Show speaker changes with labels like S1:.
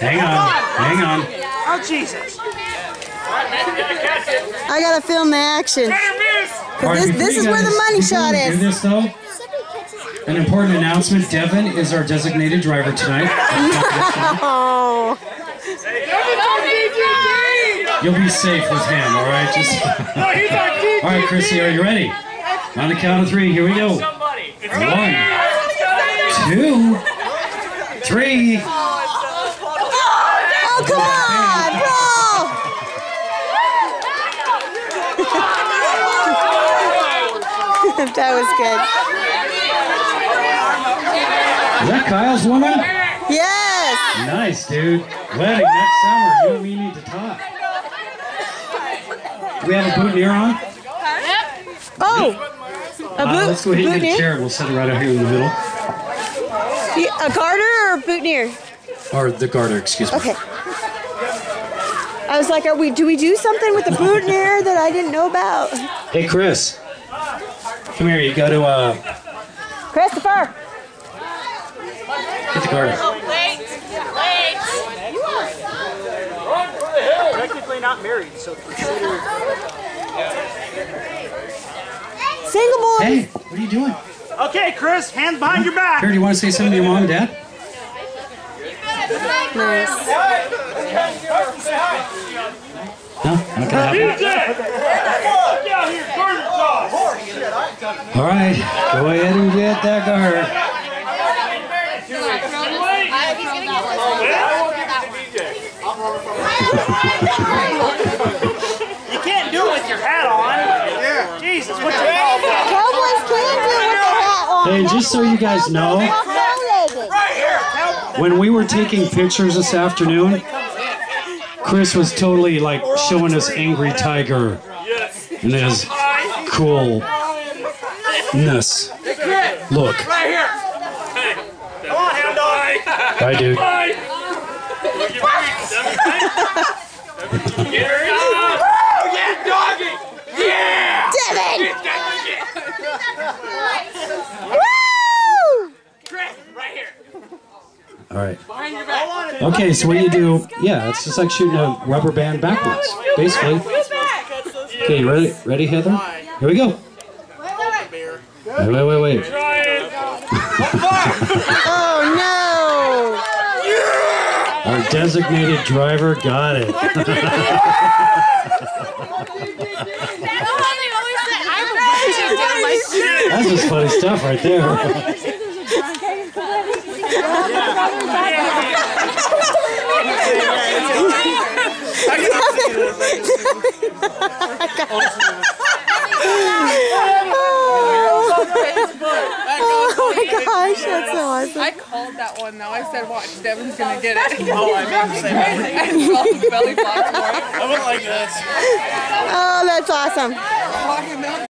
S1: Hang on. Hang on.
S2: Oh, Jesus.
S3: I gotta film the action.
S1: Right,
S3: this, this
S1: you
S3: is where the money shot
S1: we do
S3: is.
S1: this though, an important announcement. Devin is our designated driver tonight.
S3: Oh,
S1: You'll be safe with him, all right? Just. all right, Chrissy, are you ready? On the count of three, here we go. One, two, three.
S3: oh come on, bro! That was good.
S1: Is that Kyle's woman?
S3: Yes.
S1: Nice, dude. Wedding next summer. You and me need to talk. Do we have a boutonniere on?
S3: Oh, a
S1: Uh,
S3: boot,
S1: let's go ahead and get a
S3: boutonniere?
S1: chair. We'll set it right out here in the middle.
S3: A garter or a boutonniere?
S1: Or the garter, excuse me.
S3: Okay. I was like, are we? Do we do something with the boutonniere that I didn't know about?
S1: Hey, Chris. Come here. You go to uh,
S3: Christopher.
S1: get the garter.
S2: Technically not married, so consider.
S3: Single boy.
S1: Hey, what are you doing?
S2: Okay, Chris, hands behind your back.
S1: Here, do you want to say something to your mom and dad?
S3: Nice.
S1: No? Not gonna happen. All right, go ahead and get that garter.
S2: You can't do it with your hat on. Yeah. Jesus, what's your problem?
S3: Cowboys can do it with their hat on.
S1: Hey, just so you guys know, when we were taking pictures this afternoon, Chris was totally like showing us Angry Tiger and his coolness. Look.
S2: Right here. Come on, hound dog.
S1: Bye, dude.
S2: Oh, yeah, doggy. Yeah.
S3: Devin. Woo!
S2: Chris, right here.
S1: All right.
S2: Behind your back.
S1: Okay, so what do you do? Yeah, it's just like shooting a rubber band backwards, basically. Okay, ready? Ready, Heather? Here we go. Wait, wait, wait, wait.
S3: Oh no!
S1: Our designated driver got it. That's just funny stuff right there.
S3: Oh my gosh, that's so awesome.
S4: I called that one though. I said, watch, Devin's gonna get it. Oh, I meant to say I called the belly box for it.
S3: Oh, that's awesome.